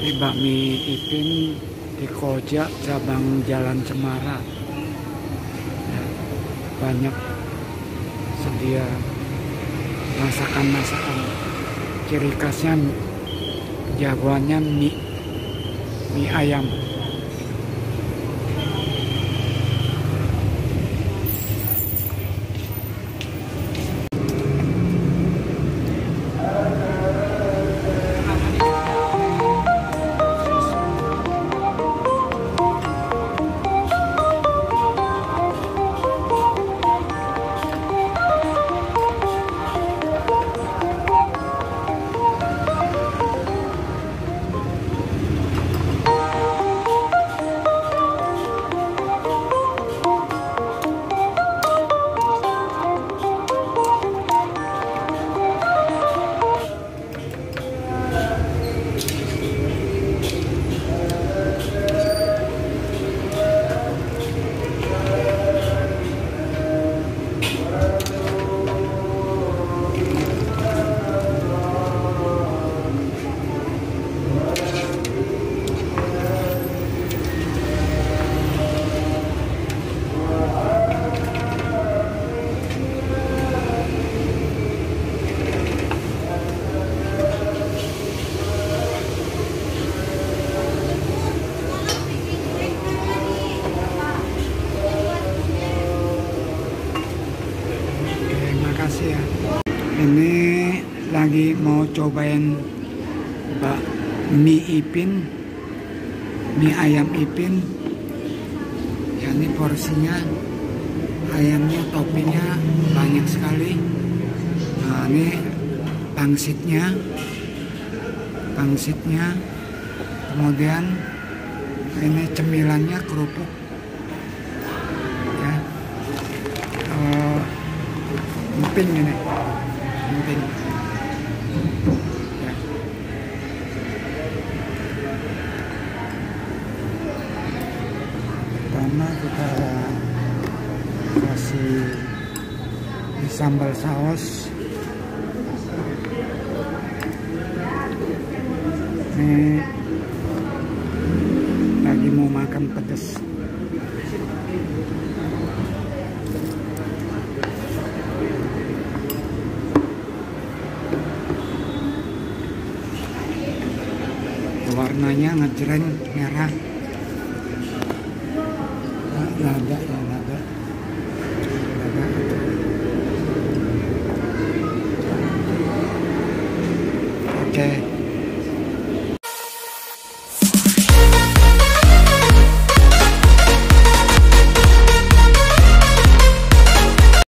Ini bakmi Ipin di Koja cabang Jalan Cemara. Ya, banyak sedia masakan-masakan ciri khasnya jagoannya mie mie ayam lagi mau cobain bak mie ipin, mie ayam ipin. Ya ini porsinya ayamnya toppingnya banyak sekali. Nah ini pangsitnya, pangsitnya. Kemudian ini cemilannya kerupuk. Ya. Eh, emping ini emping pertama kita kasih sambal saus. Ini lagi mau makan pedas. Warnanya ngejreng merah Yeah.